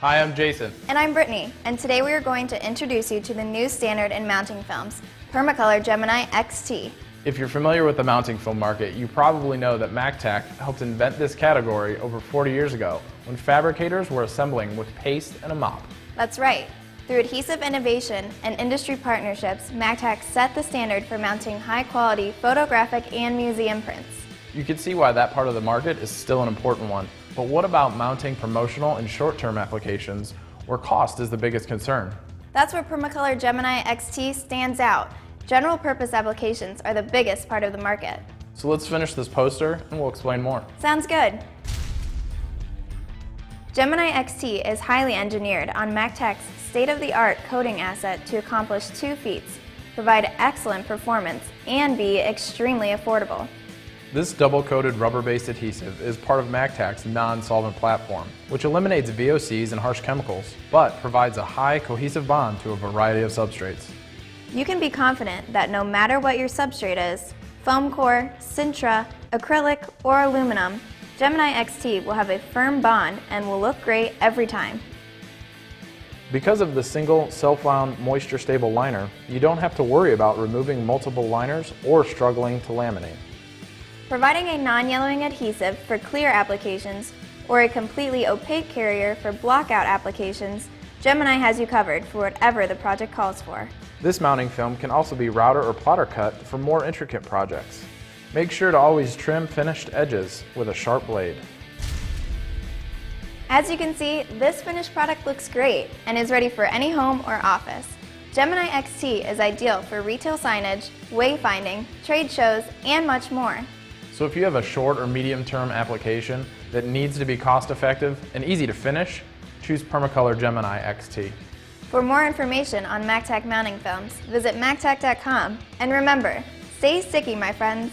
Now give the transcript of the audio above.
Hi, I'm Jason. And I'm Brittany, and today we are going to introduce you to the new standard in mounting films, Permacolor Gemini XT. If you're familiar with the mounting film market, you probably know that MacTac helped invent this category over 40 years ago when fabricators were assembling with paste and a mop. That's right. Through adhesive innovation and industry partnerships, MacTac set the standard for mounting high-quality photographic and museum prints. You can see why that part of the market is still an important one. But what about mounting promotional and short-term applications where cost is the biggest concern? That's where Permacolor Gemini XT stands out. General purpose applications are the biggest part of the market. So let's finish this poster and we'll explain more. Sounds good. Gemini XT is highly engineered on MacTac's state-of-the-art coating asset to accomplish two feats, provide excellent performance, and be extremely affordable. This double-coated rubber-based adhesive is part of MacTac's non-solvent platform, which eliminates VOCs and harsh chemicals, but provides a high cohesive bond to a variety of substrates. You can be confident that no matter what your substrate is, foam core, Sintra, acrylic, or aluminum, Gemini XT will have a firm bond and will look great every time. Because of the single self-wound moisture stable liner, you don't have to worry about removing multiple liners or struggling to laminate. Providing a non-yellowing adhesive for clear applications or a completely opaque carrier for blockout applications, Gemini has you covered for whatever the project calls for. This mounting film can also be router or plotter cut for more intricate projects. Make sure to always trim finished edges with a sharp blade. As you can see, this finished product looks great and is ready for any home or office. Gemini XT is ideal for retail signage, wayfinding, trade shows, and much more. So if you have a short or medium term application that needs to be cost effective and easy to finish, choose Permacolor Gemini XT. For more information on MacTac mounting films, visit MacTac.com. And remember, stay sticky, my friends.